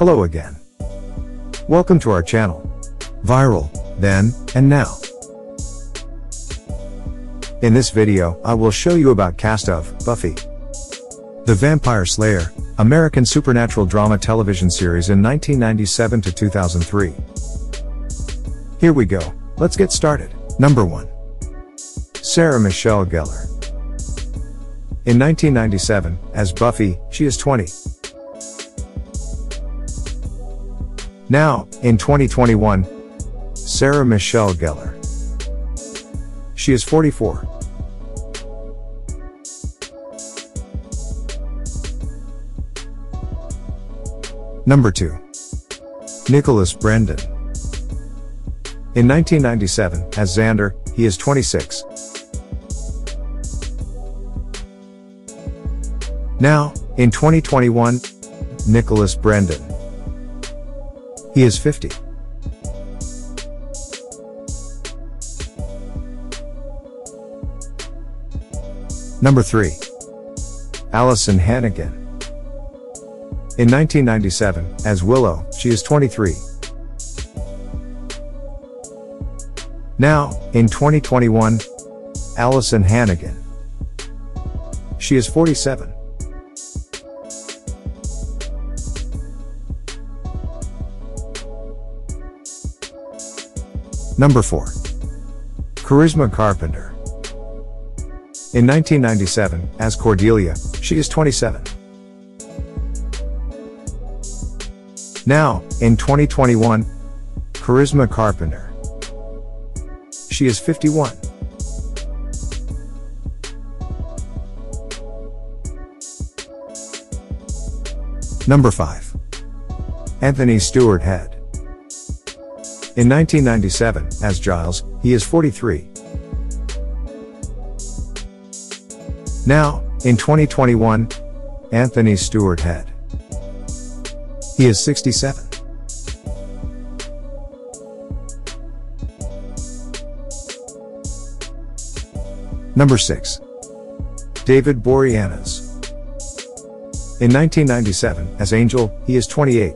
Hello again. Welcome to our channel. Viral, then, and now. In this video, I will show you about cast of Buffy. The Vampire Slayer, American supernatural drama television series in 1997 to 2003. Here we go, let's get started. Number 1. Sarah Michelle Gellar. In 1997, as Buffy, she is 20. Now, in 2021, Sarah Michelle Gellar. She is 44. Number 2. Nicholas Brendon. In 1997, as Xander, he is 26. Now, in 2021, Nicholas Brendon. He is 50. Number 3. Alyson Hannigan. In 1997, as Willow, she is 23. Now, in 2021, Alyson Hannigan. She is 47. Number 4. Charisma Carpenter. In 1997, as Cordelia, she is 27. Now, in 2021, Charisma Carpenter. She is 51. Number 5. Anthony Stewart Head. In 1997, as Giles, he is 43. Now, in 2021, Anthony Stewart Head. He is 67. Number 6. David Boreanaz. In 1997, as Angel, he is 28.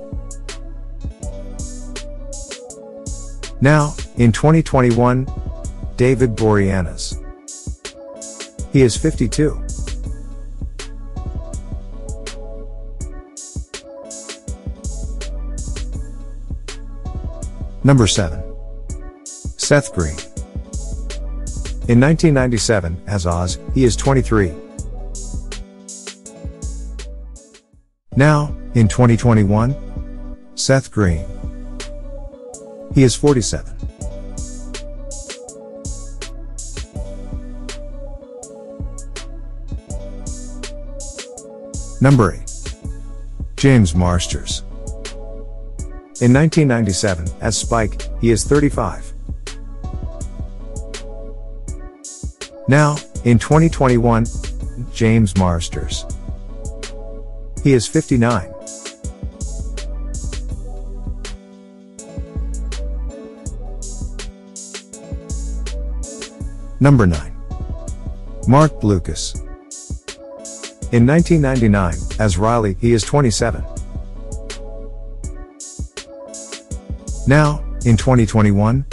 Now, in 2021, David Boreanaz. He is 52. Number 7. Seth Green. In 1997, as Oz, he is 23. Now, in 2021, Seth Green. He is 47. Number 8. James Marsters. In 1997, as Spike, he is 35. Now, in 2021, James Marsters. He is 59. Number 9. Marc Blucas. In 1999, as Riley, he is 27. Now, in 2021,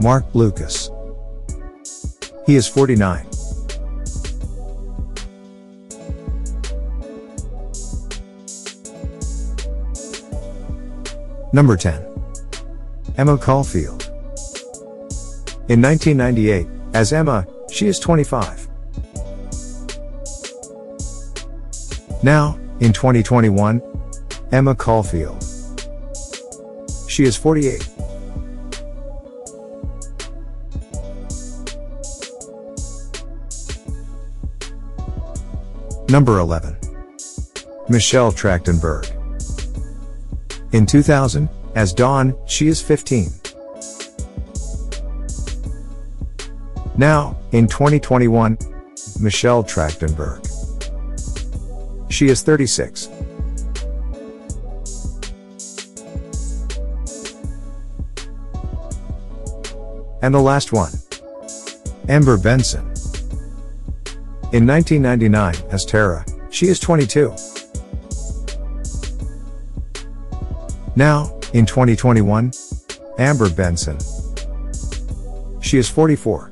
Marc Blucas. He is 49. Number 10. Emma Caulfield. In 1998, as Emma, she is 25. Now, in 2021, Emma Caulfield. She is 48. Number 11. Michelle Trachtenberg. In 2000, as Dawn, she is 15. Now, in 2021, Michelle Trachtenberg. She is 36. And the last one. Amber Benson. In 1999, as Tara, she is 22. Now, in 2021, Amber Benson. She is 44.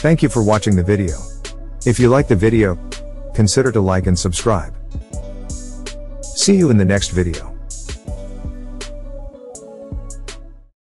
Thank you for watching the video. If you like the video, consider to like and subscribe. See you in the next video.